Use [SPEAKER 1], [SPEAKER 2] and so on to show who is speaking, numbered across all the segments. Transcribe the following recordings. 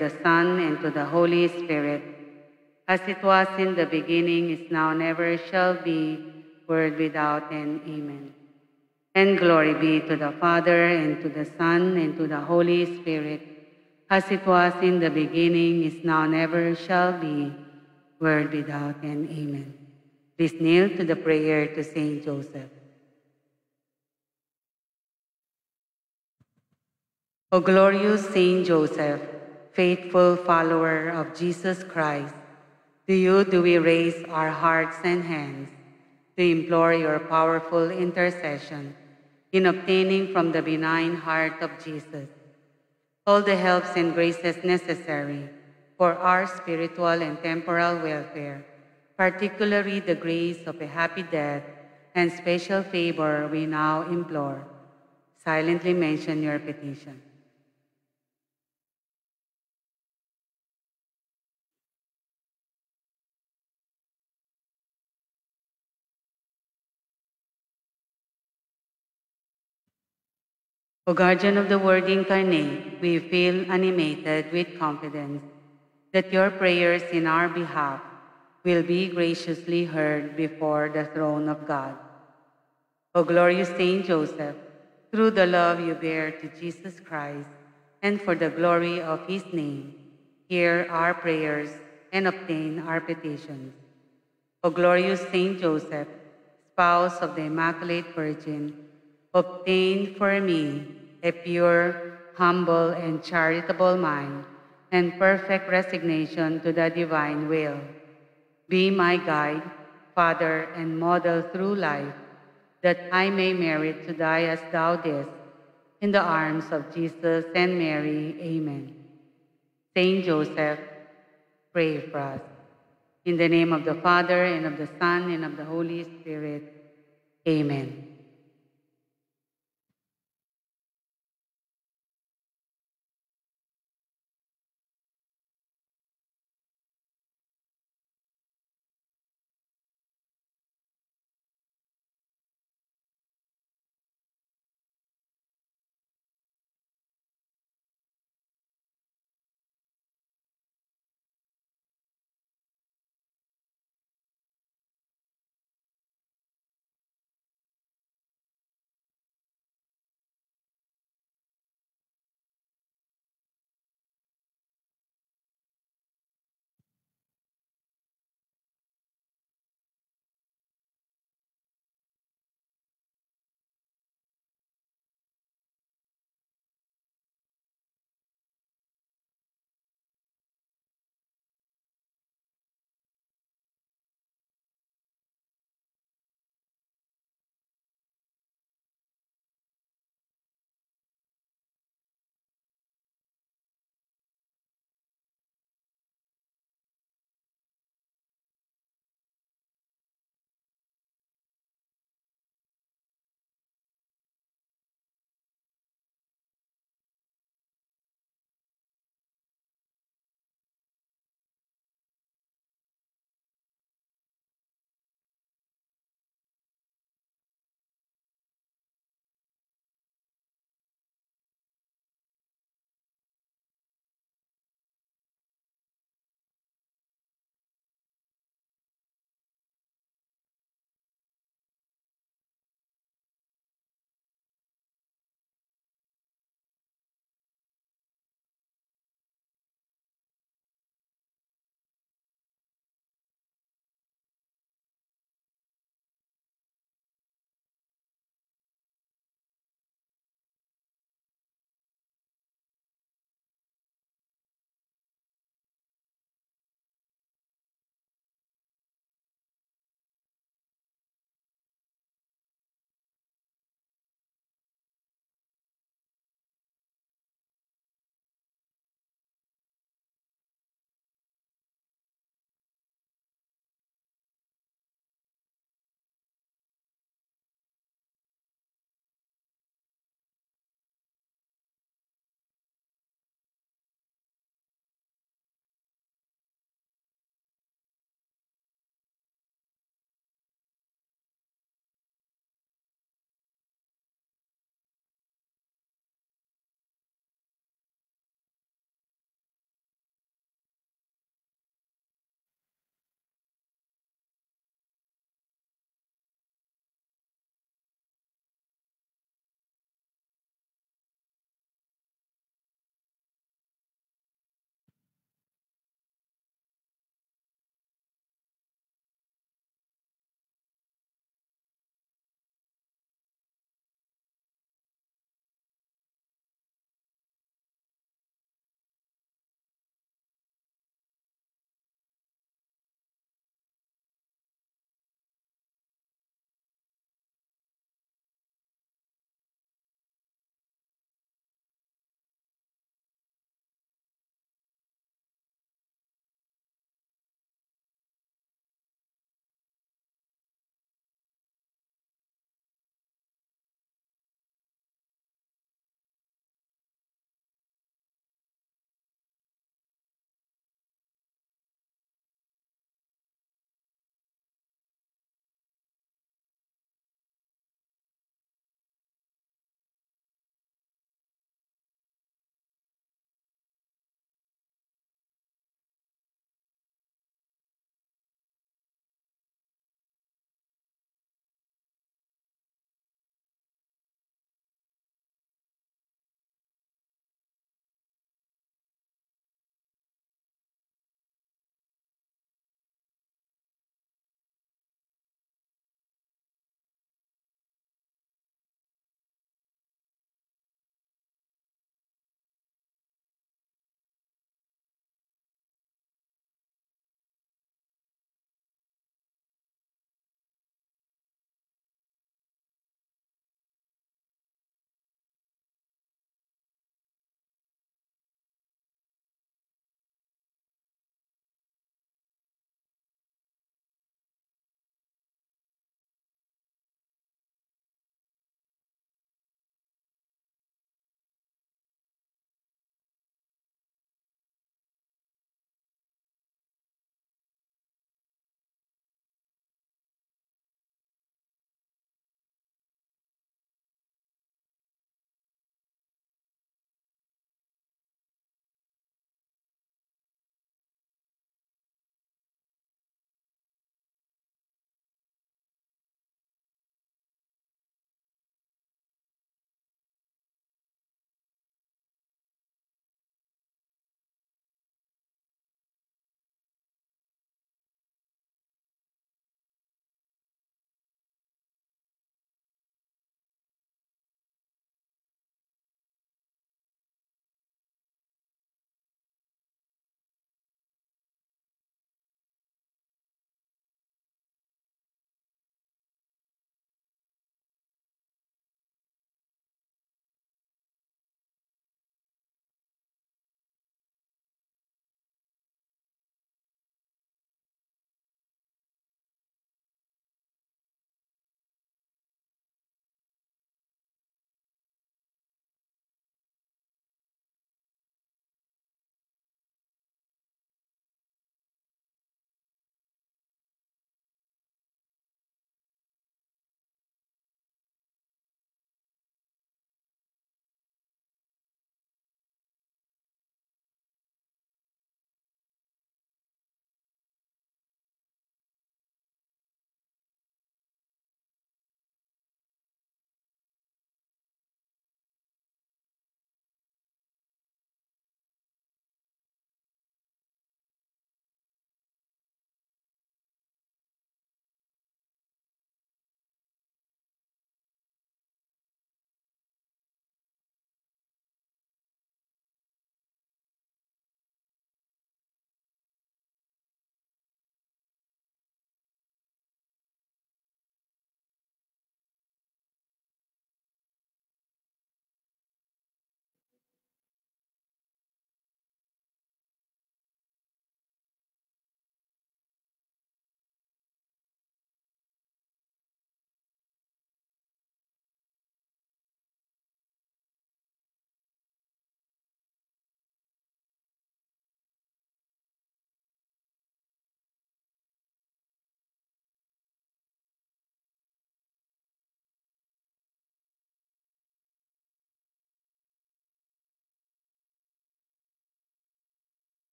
[SPEAKER 1] the Son, and to the Holy Spirit, as it was in the beginning, is now, never shall be, world without end. Amen. And glory be to the Father, and to the Son, and to the Holy Spirit, as it was in the beginning, is now, never shall be, world without end. Amen. Please kneel to the prayer to Saint Joseph. O glorious Saint Joseph, faithful follower of Jesus Christ, to you do we raise our hearts and hands to implore your powerful intercession in obtaining from the benign heart of Jesus all the helps and graces necessary for our spiritual and temporal welfare, particularly the grace of a happy death and special favor we now implore. Silently mention your petition. O guardian of the Word incarnate, we feel animated with confidence that your prayers in our behalf will be graciously heard before the throne of God. O glorious Saint Joseph, through the love you bear to Jesus Christ and for the glory of his name, hear our prayers and obtain our petitions. O glorious Saint Joseph, spouse of the Immaculate Virgin, obtain for me a pure, humble, and charitable mind and perfect resignation to the divine will. Be my guide, Father, and model through life, that I may merit to die as thou didst, in the arms of Jesus and Mary. Amen. Saint Joseph, pray for us. In the name of the Father, and of the Son, and of the Holy Spirit. Amen.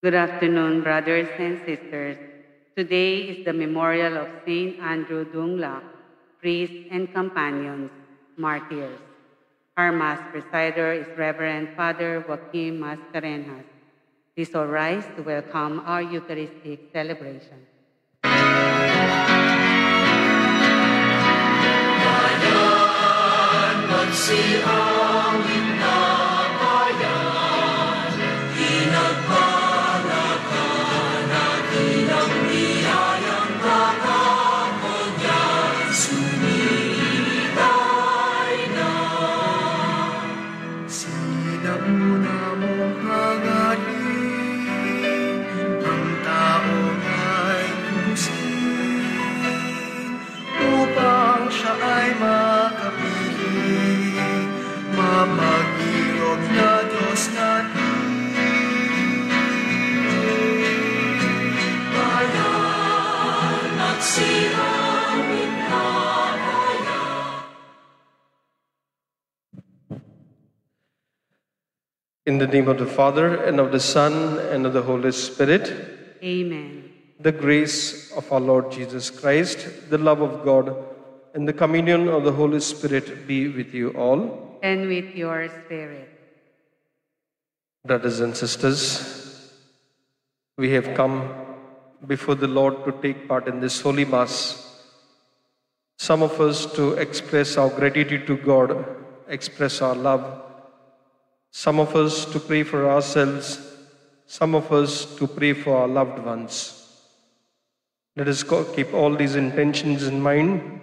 [SPEAKER 1] Good afternoon, brothers and sisters. Today is the memorial of Saint Andrew Dunglac, priest and companions, martyrs. Our Mass presider is Reverend Father Joaquim Mascarenhas. Please all rise to welcome our Eucharistic celebration.
[SPEAKER 2] Sinauna
[SPEAKER 3] In the name of the Father, and of the Son, and of the Holy Spirit,
[SPEAKER 1] Amen.
[SPEAKER 3] the grace of our Lord Jesus Christ, the love of God, and the communion of the Holy Spirit be with you all.
[SPEAKER 1] And with your spirit.
[SPEAKER 3] Brothers and sisters, we have come before the Lord to take part in this Holy Mass. Some of us to express our gratitude to God, express our love. Some of us to pray for ourselves, some of us to pray for our loved ones. Let us keep all these intentions in mind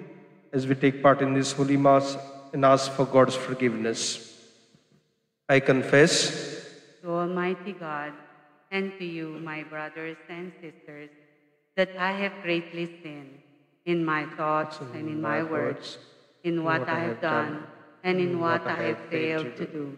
[SPEAKER 3] as we take part in this Holy Mass and ask for God's forgiveness. I confess
[SPEAKER 1] to Almighty God, and to you, my brothers and sisters, that I have greatly sinned in my thoughts and in my words, in what I have done and in what I have failed to do,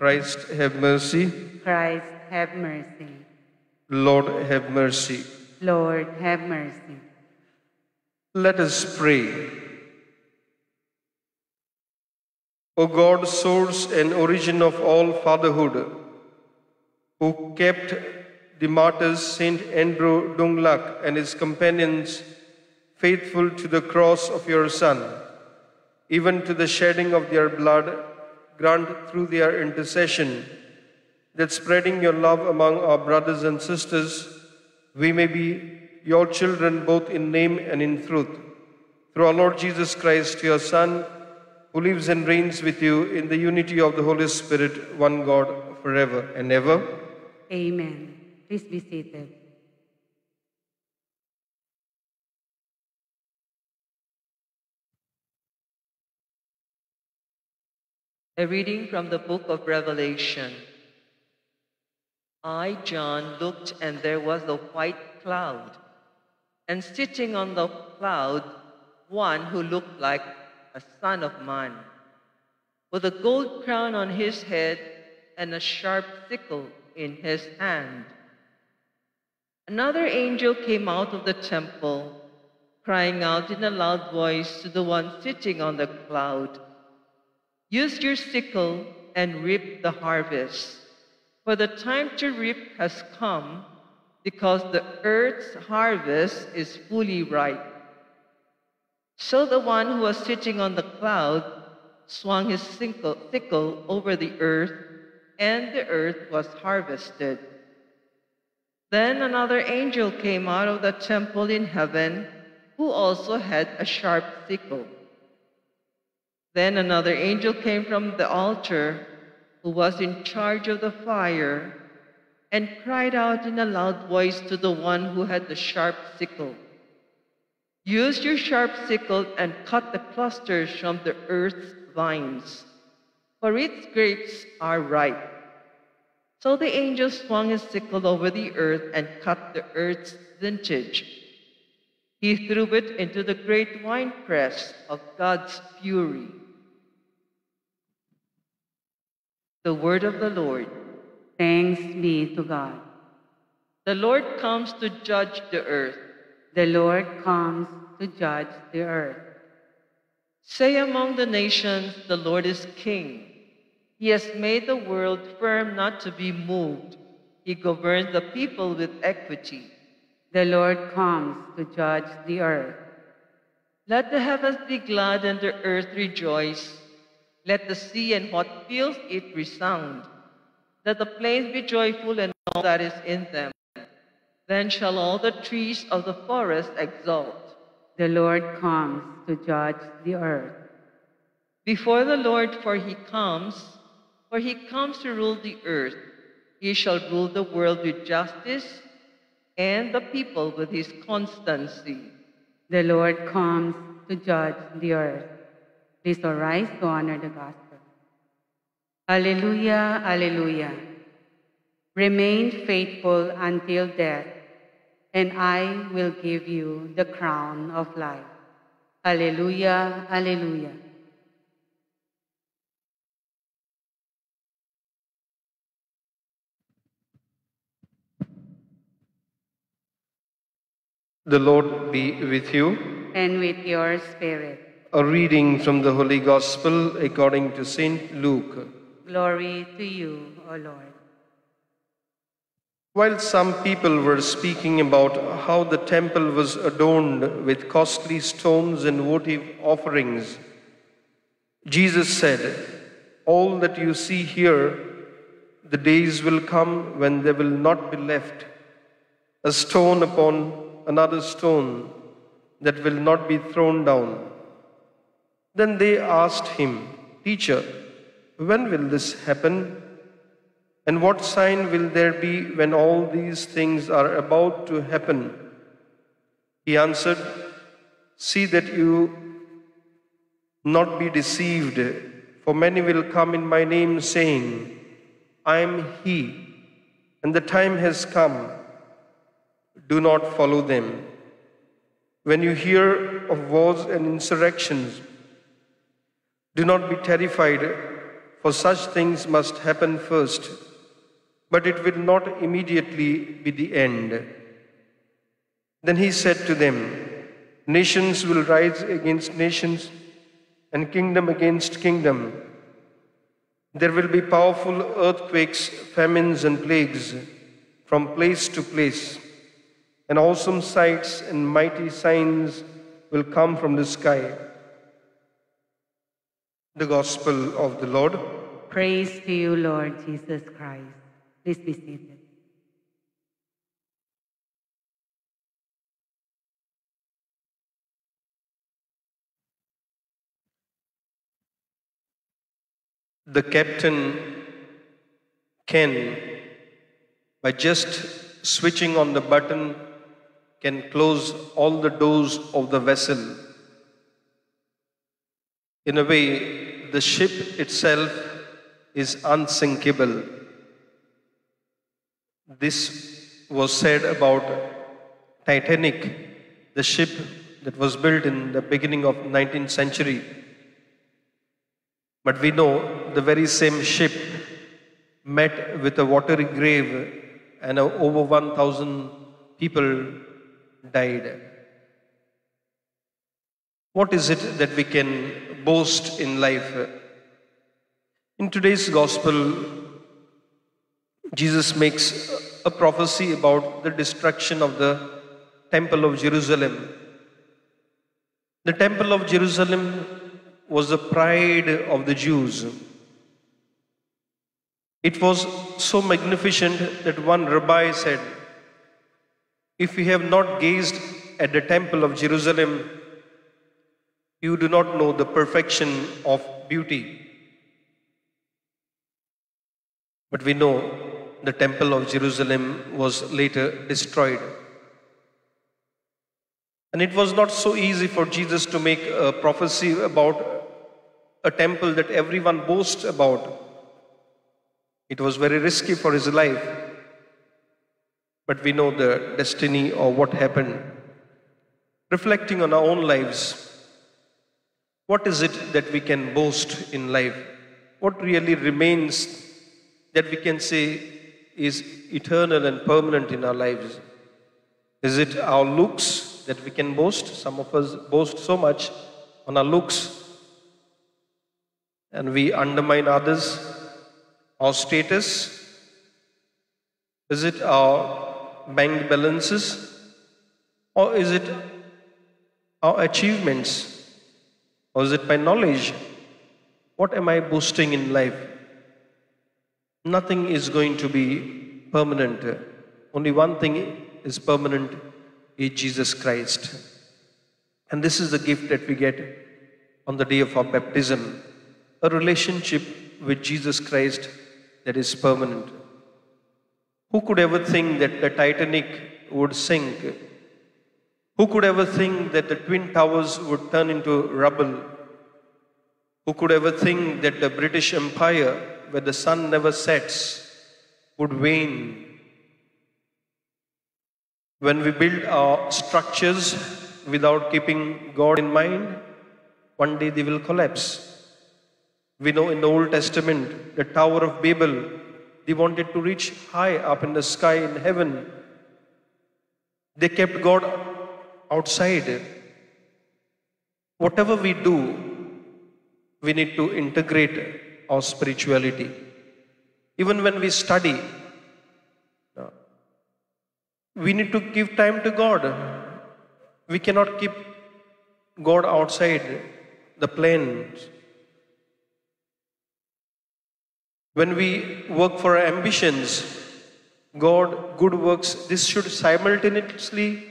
[SPEAKER 3] Christ, have mercy.
[SPEAKER 1] Christ, have mercy.
[SPEAKER 3] Lord, have mercy.
[SPEAKER 1] Lord, have mercy.
[SPEAKER 3] Let us pray. O God, source and origin of all fatherhood, who kept the martyrs Saint Andrew Dunglac and his companions faithful to the cross of your Son, even to the shedding of their blood, grant through their intercession that spreading your love among our brothers and sisters, we may be your children both in name and in truth. Through our Lord Jesus Christ, your Son, who lives and reigns with you in the unity of the Holy Spirit, one God, forever and ever.
[SPEAKER 1] Amen. Please be seated.
[SPEAKER 4] A reading from the book of Revelation. I, John, looked, and there was a white cloud, and sitting on the cloud, one who looked like a son of man, with a gold crown on his head and a sharp sickle in his hand. Another angel came out of the temple, crying out in a loud voice to the one sitting on the cloud. Use your sickle and reap the harvest, for the time to reap has come, because the earth's harvest is fully ripe. So the one who was sitting on the cloud swung his sickle, over the earth, and the earth was harvested. Then another angel came out of the temple in heaven, who also had a sharp sickle. Then another angel came from the altar, who was in charge of the fire, and cried out in a loud voice to the one who had the sharp sickle Use your sharp sickle and cut the clusters from the earth's vines, for its grapes are ripe. So the angel swung his sickle over the earth and cut the earth's vintage. He threw it into the great winepress of God's fury. The word of the Lord.
[SPEAKER 1] Thanks be to God.
[SPEAKER 4] The Lord comes to judge the earth.
[SPEAKER 1] The Lord comes to judge the earth.
[SPEAKER 4] Say among the nations, the Lord is king. He has made the world firm not to be moved. He governs the people with equity.
[SPEAKER 1] The Lord comes to judge the earth.
[SPEAKER 4] Let the heavens be glad and the earth rejoice. Let the sea and what fills it resound. Let the plains be joyful and all that is in them. Then shall all the trees of the forest exult.
[SPEAKER 1] The Lord comes to judge the earth.
[SPEAKER 4] Before the Lord, for he comes, for he comes to rule the earth. He shall rule the world with justice and the people with his constancy.
[SPEAKER 1] The Lord comes to judge the earth. Please arise to honor the gospel. Alleluia, Alleluia. Remain faithful until death, and I will give you the crown of life. Alleluia, Alleluia.
[SPEAKER 3] The Lord be with you.
[SPEAKER 1] And with your spirit.
[SPEAKER 3] A reading from the Holy Gospel according to St. Luke.
[SPEAKER 1] Glory to you, O Lord.
[SPEAKER 3] While some people were speaking about how the temple was adorned with costly stones and votive offerings, Jesus said, All that you see here, the days will come when there will not be left a stone upon another stone that will not be thrown down. Then they asked him, Teacher, when will this happen? And what sign will there be when all these things are about to happen? He answered, See that you not be deceived, for many will come in my name, saying, I am he, and the time has come. Do not follow them. When you hear of wars and insurrections, do not be terrified, for such things must happen first, but it will not immediately be the end. Then he said to them, Nations will rise against nations, and kingdom against kingdom. There will be powerful earthquakes, famines, and plagues from place to place, and awesome sights and mighty signs will come from the sky. The Gospel of the Lord.
[SPEAKER 1] Praise to you, Lord Jesus Christ. Please be seated.
[SPEAKER 3] The captain can, by just switching on the button, can close all the doors of the vessel. In a way, the ship itself is unsinkable. This was said about Titanic, the ship that was built in the beginning of 19th century. But we know the very same ship met with a watery grave and over 1,000 people died. What is it that we can boast in life? In today's gospel, Jesus makes a prophecy about the destruction of the Temple of Jerusalem. The Temple of Jerusalem was the pride of the Jews. It was so magnificent that one rabbi said, If you have not gazed at the Temple of Jerusalem, you do not know the perfection of beauty. But we know the Temple of Jerusalem was later destroyed. And it was not so easy for Jesus to make a prophecy about a temple that everyone boasts about. It was very risky for his life, but we know the destiny or what happened. Reflecting on our own lives, what is it that we can boast in life? What really remains that we can say is eternal and permanent in our lives? Is it our looks that we can boast? Some of us boast so much on our looks and we undermine others, our status. Is it our bank balances? Or is it our achievements? Or is it my knowledge? What am I boasting in life? Nothing is going to be permanent. Only one thing is permanent is Jesus Christ. And this is the gift that we get on the day of our baptism a relationship with Jesus Christ that is permanent. Who could ever think that the Titanic would sink? Who could ever think that the Twin Towers would turn into rubble? Who could ever think that the British Empire, where the sun never sets, would wane? When we build our structures without keeping God in mind, one day they will collapse. We know in the Old Testament, the Tower of Babel, they wanted to reach high up in the sky in heaven. They kept God outside. Whatever we do, we need to integrate our spirituality. Even when we study, we need to give time to God. We cannot keep God outside the planes. When we work for our ambitions, God, good works, this should simultaneously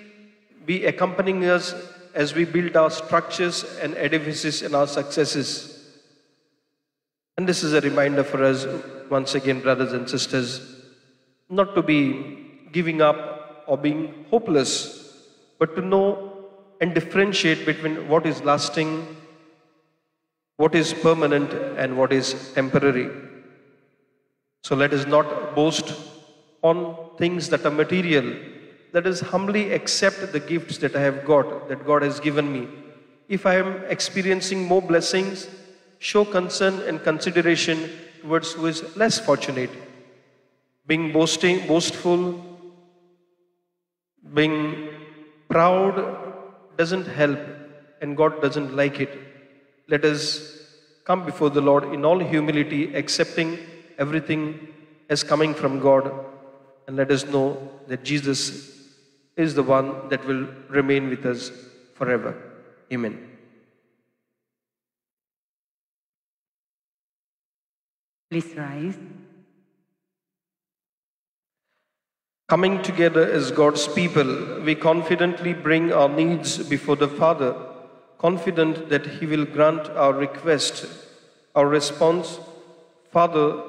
[SPEAKER 3] be accompanying us as we build our structures and edifices and our successes. And this is a reminder for us, once again, brothers and sisters, not to be giving up or being hopeless, but to know and differentiate between what is lasting, what is permanent, and what is temporary. So let us not boast on things that are material. Let us humbly accept the gifts that I have got, that God has given me. If I am experiencing more blessings, show concern and consideration towards who is less fortunate. Being boasting, boastful, being proud doesn't help, and God doesn't like it. Let us come before the Lord in all humility, accepting everything is coming from God, and let us know that Jesus is the one that will remain with us forever. Amen.
[SPEAKER 1] Please rise.
[SPEAKER 3] Coming together as God's people, we confidently bring our needs before the Father, confident that He will grant our request. Our response, Father,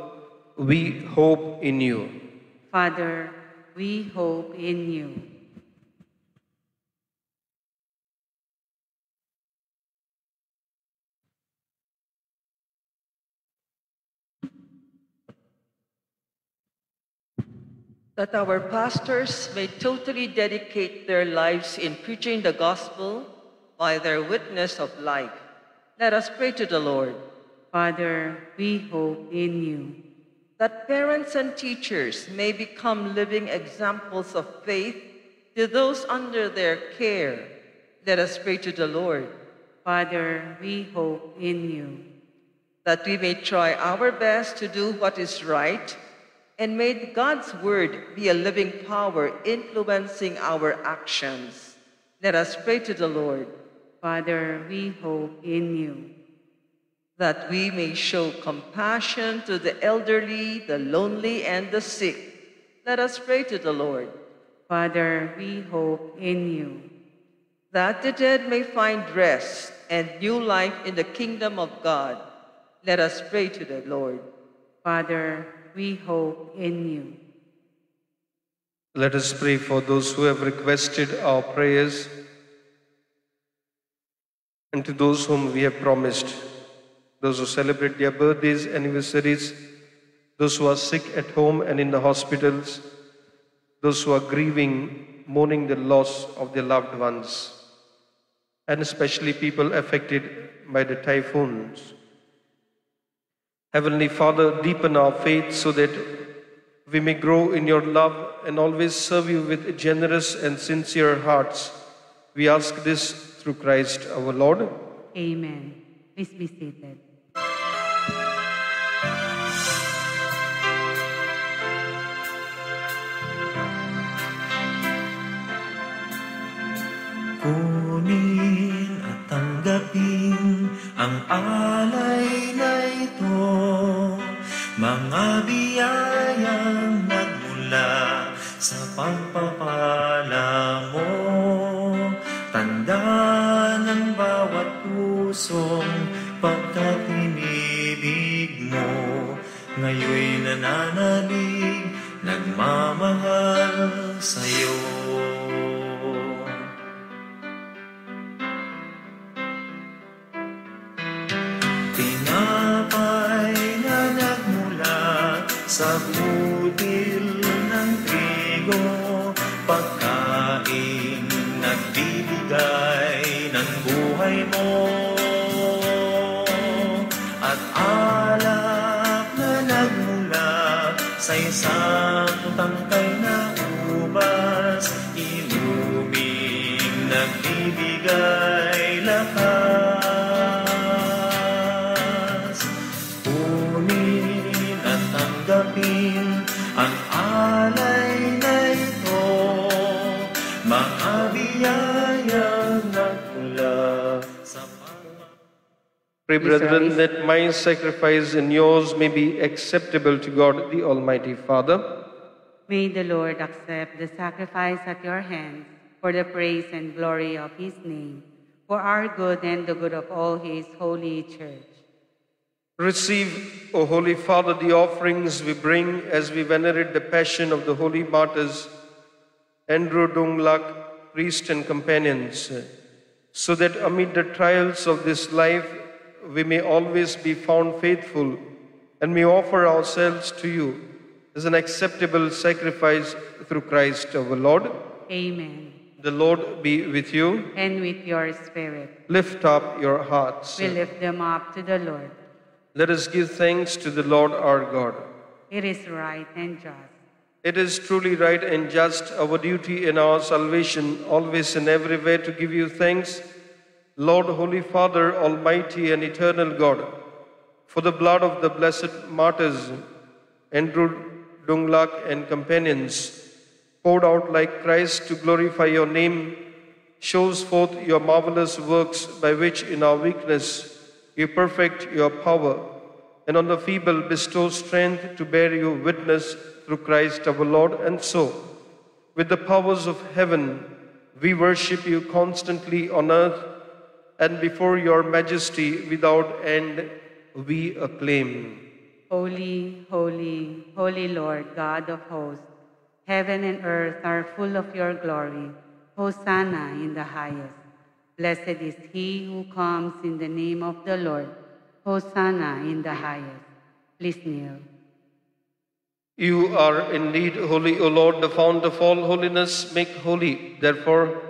[SPEAKER 3] we hope in you.
[SPEAKER 1] Father, we hope in you.
[SPEAKER 4] that our pastors may totally dedicate their lives in preaching the gospel by their witness of life. Let us pray to the Lord.
[SPEAKER 1] Father, we hope in you.
[SPEAKER 4] That parents and teachers may become living examples of faith to those under their care. Let us pray to the Lord.
[SPEAKER 1] Father, we hope in you.
[SPEAKER 4] That we may try our best to do what is right and may God's word be a living power influencing our actions. Let us pray to the Lord.
[SPEAKER 1] Father, we hope in you.
[SPEAKER 4] That we may show compassion to the elderly, the lonely, and the sick. Let us pray to the Lord.
[SPEAKER 1] Father, we hope in you.
[SPEAKER 4] That the dead may find rest and new life in the kingdom of God. Let us pray to the Lord.
[SPEAKER 1] Father, we hope in you.
[SPEAKER 3] Let us pray for those who have requested our prayers and to those whom we have promised, those who celebrate their birthdays, anniversaries, those who are sick at home and in the hospitals, those who are grieving, mourning the loss of their loved ones, and especially people affected by the typhoons. Heavenly Father, deepen our faith so that we may grow in your love and always serve you with generous and sincere hearts. We ask this through Christ our Lord.
[SPEAKER 1] Amen. Please be seated.
[SPEAKER 2] Ang alay na ito Mga biyayang nagmula sa pagpapala mo. Tanda ng bawat pusong pagkatinibig mo Ngayon'y nananalig, nagmamahal sa'yo sa butil ng trigo Pagkain nagbibigay ng buhay mo. At alak na nagmula sa isang tangkay na ubas Inuming nagbibigay
[SPEAKER 3] Pray, brethren, that my sacrifice and yours may be acceptable to God, the Almighty Father.
[SPEAKER 1] May the Lord accept the sacrifice at your hands for the praise and glory of his name, for our good and the good of all his holy church.
[SPEAKER 3] Receive, O Holy Father, the offerings we bring as we venerate the passion of the holy martyrs, Andrew Dunglac, priest and companions, so that amid the trials of this life we may always be found faithful and may offer ourselves to you as an acceptable sacrifice through Christ our Lord.
[SPEAKER 1] Amen.
[SPEAKER 3] The Lord be with you.
[SPEAKER 1] And with your spirit,
[SPEAKER 3] Lift up your hearts.
[SPEAKER 1] we lift them up to the Lord.
[SPEAKER 3] Let us give thanks to the Lord our God.
[SPEAKER 1] It is right and just.
[SPEAKER 3] It is truly right and just, our duty in our salvation, always and everywhere to give you thanks, Lord, Holy Father, Almighty and Eternal God, for the blood of the blessed martyrs, Andrew Dunglac and companions, poured out like Christ to glorify your name, shows forth your marvelous works by which in our weakness you perfect your power, and on the feeble bestow strength to bear you witness through Christ our Lord. And so, with the powers of heaven, we worship you constantly on earth, and before your majesty without end we acclaim.
[SPEAKER 1] Holy, holy, holy Lord, God of hosts, heaven and earth are full of your glory. Hosanna in the highest. Blessed is he who comes in the name of the Lord. Hosanna in the highest. Please kneel.
[SPEAKER 3] You are indeed holy, O Lord, the fount of all holiness. Make holy, therefore,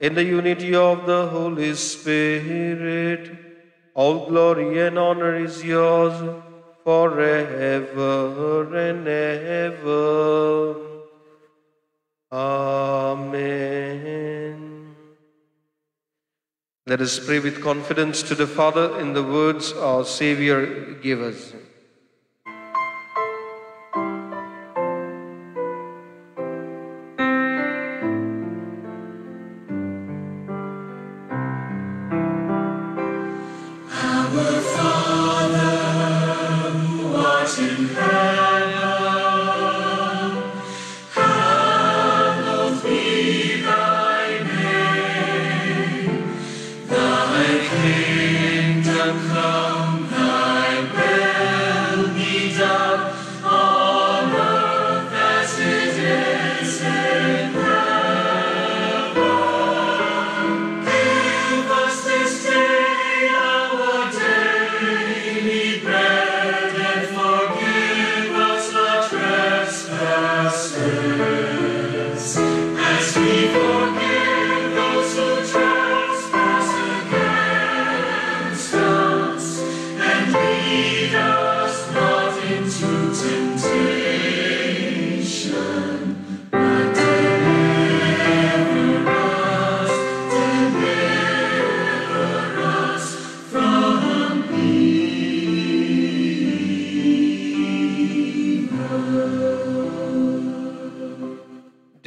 [SPEAKER 3] in the unity of the Holy Spirit, all glory and honor is yours forever and ever. Amen. Let us pray with confidence to the Father in the words our Savior gave us.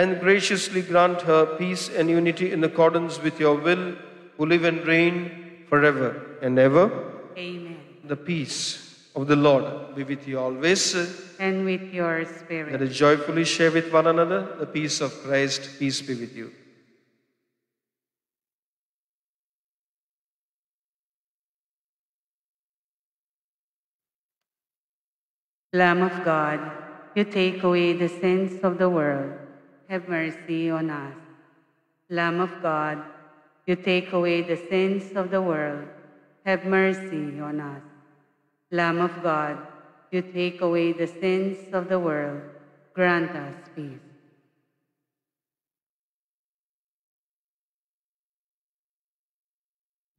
[SPEAKER 3] and graciously grant her peace and unity in accordance with your will, who live and reign forever and ever.
[SPEAKER 1] Amen.
[SPEAKER 3] The peace of the Lord be with you always.
[SPEAKER 1] And with your spirit.
[SPEAKER 3] Let us joyfully share with one another the peace of Christ. Peace be with you.
[SPEAKER 1] Lamb of God, you take away the sins of the world have mercy on us. Lamb of God, you take away the sins of the world, have mercy on us. Lamb of God, you take away the sins of the world, grant us peace.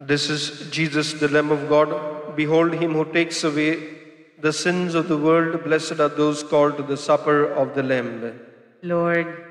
[SPEAKER 5] This is Jesus, the Lamb of God. Behold him who takes away the sins of the world. Blessed are those called to the supper of the Lamb.
[SPEAKER 1] Lord,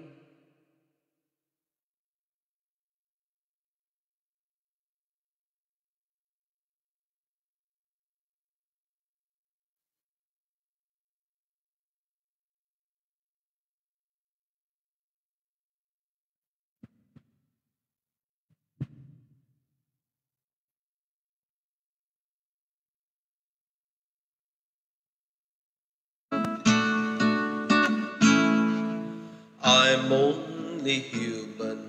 [SPEAKER 3] Only human.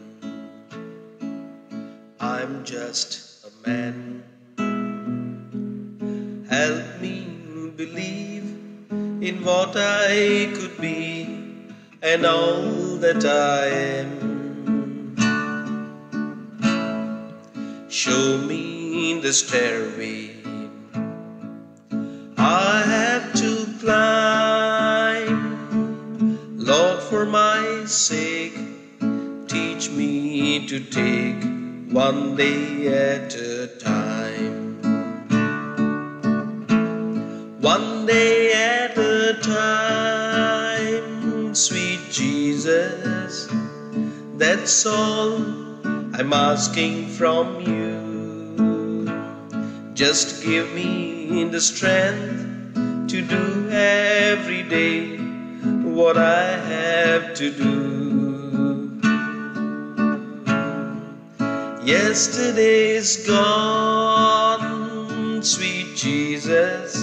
[SPEAKER 3] I'm just a man. Help me believe in what I could be and all that I am. Show me the stairway to take one day at a time. One day at a time, sweet Jesus, that's all I'm asking from you. Just give me the strength to do every day what I have to do. Yesterday's gone, sweet Jesus,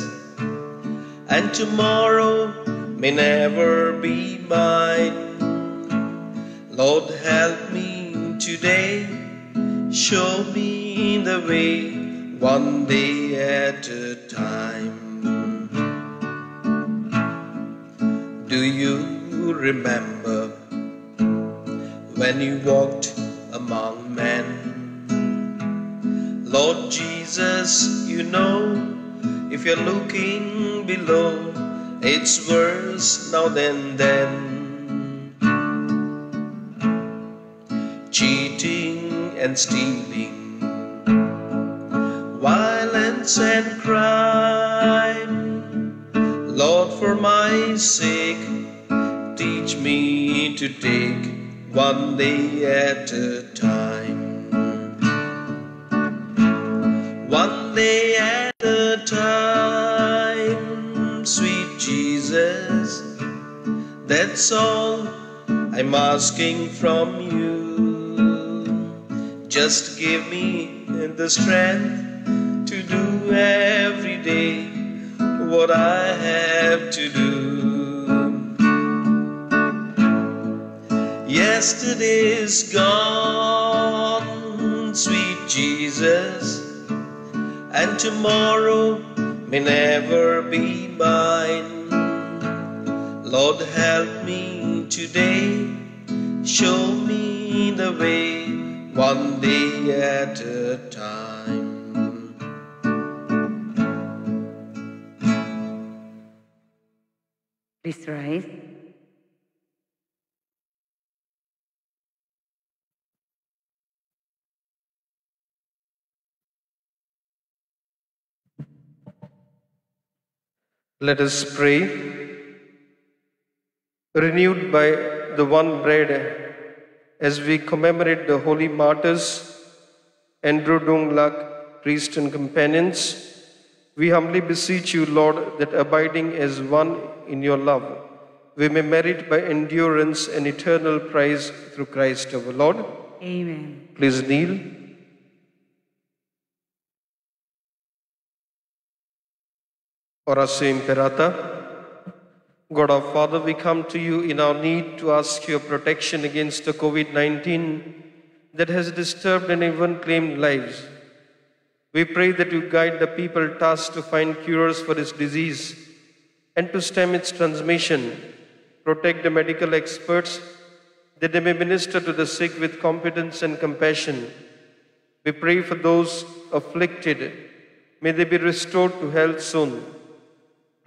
[SPEAKER 3] and tomorrow may never be mine. Lord, help me today, show me the way, one day at a time. Do you remember when you walked among men? Lord Jesus, you know, if you're looking below, it's worse now than then. Cheating and stealing, violence and crime. Lord, for my sake, teach me to take one day at a time. All I'm asking from you. Just give me the strength to do every day what I have to do. Yesterday's gone, sweet Jesus, and tomorrow may never be mine. Lord, help me today, show me the way, one day at a time.
[SPEAKER 1] Please rise.
[SPEAKER 5] Let us pray. Renewed by the one bread, as we commemorate the holy martyrs, Andrew Dunglac, priest and companions, we humbly beseech you, Lord, that abiding as one in your love, we may merit by endurance an eternal prize through Christ our Lord.
[SPEAKER 1] Amen.
[SPEAKER 5] Please kneel. Oratio imperata. God our Father, we come to you in our need to ask your protection against the COVID 19 that has disturbed and even claimed lives. We pray that you guide the people tasked to find cures for this disease and to stem its transmission. Protect the medical experts that they may minister to the sick with competence and compassion. We pray for those afflicted. May they be restored to health soon.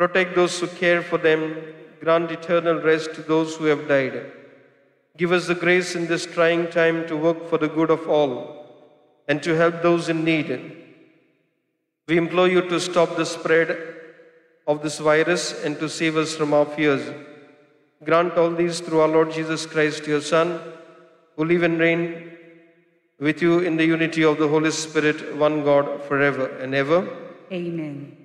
[SPEAKER 3] Protect those who care for them. Grant eternal rest to those who have died. Give us the grace in this trying time to work for the good of all and to help those in need. We implore you to stop the spread of this virus and to save us from our fears. Grant all these through our Lord Jesus Christ, your Son, who live and reign with you in the unity of the Holy Spirit, one God, forever and ever.
[SPEAKER 1] Amen.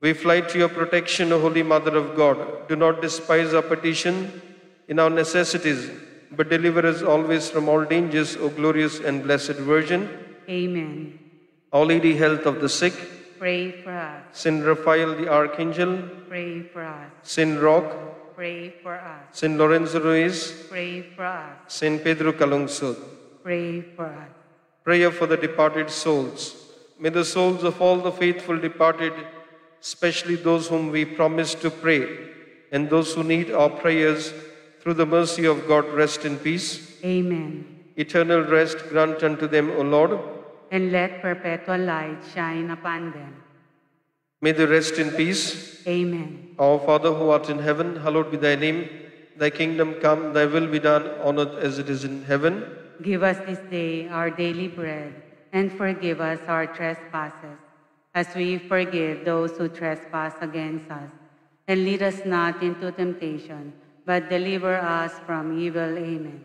[SPEAKER 3] We fly to your protection, O Holy Mother of God. Do not despise our petition in our necessities, but deliver us always from all dangers, O glorious and blessed Virgin.
[SPEAKER 1] Amen.
[SPEAKER 3] Our Lady, health of the sick,
[SPEAKER 1] Pray for us.
[SPEAKER 3] Saint Raphael the Archangel,
[SPEAKER 1] Pray for us.
[SPEAKER 3] Saint Roque,
[SPEAKER 1] Pray for us.
[SPEAKER 3] Saint Lorenzo Ruiz,
[SPEAKER 1] Pray for us.
[SPEAKER 3] Saint Pedro Calungsod.
[SPEAKER 1] Pray for us.
[SPEAKER 3] Prayer for the departed souls. May the souls of all the faithful departed, especially those whom we promise to pray, and those who need our prayers, through the mercy of God, rest in peace.
[SPEAKER 1] Amen.
[SPEAKER 3] Eternal rest grant unto them, O Lord.
[SPEAKER 1] And let perpetual light shine upon them.
[SPEAKER 3] May they rest in peace.
[SPEAKER 1] Amen.
[SPEAKER 3] Our Father who art in heaven, hallowed be thy name. Thy kingdom come, thy will be done on earth as it is in heaven.
[SPEAKER 1] Give us this day our daily bread, and forgive us our trespasses, as we forgive those who trespass against us. And lead us not into temptation, but deliver us from evil. Amen.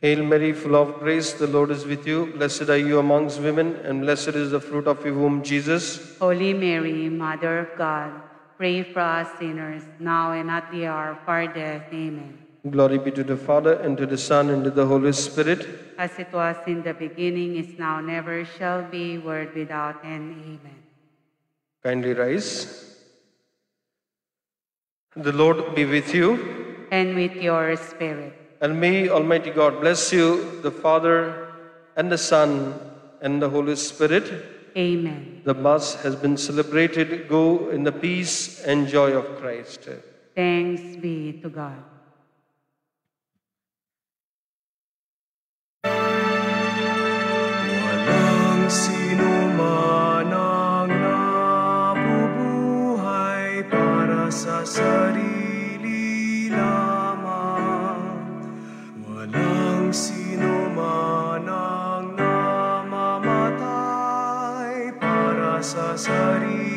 [SPEAKER 3] Hail Mary, full of grace, the Lord is with you. Blessed are you amongst women, and blessed is the fruit of your womb, Jesus.
[SPEAKER 1] Holy Mary, Mother of God, pray for us sinners, now and at the hour of our death. Amen.
[SPEAKER 3] Glory be to the Father, and to the Son, and to the Holy Spirit.
[SPEAKER 1] As it was in the beginning, is now, never shall be, word without end. Amen.
[SPEAKER 3] Kindly rise. The Lord be with you,
[SPEAKER 1] And with your spirit.
[SPEAKER 3] and may Almighty God bless you, the Father, and the Son, and the Holy Spirit.
[SPEAKER 1] Amen.
[SPEAKER 3] The Mass has been celebrated. Go in the peace and joy of Christ.
[SPEAKER 1] Thanks be to God.
[SPEAKER 6] Para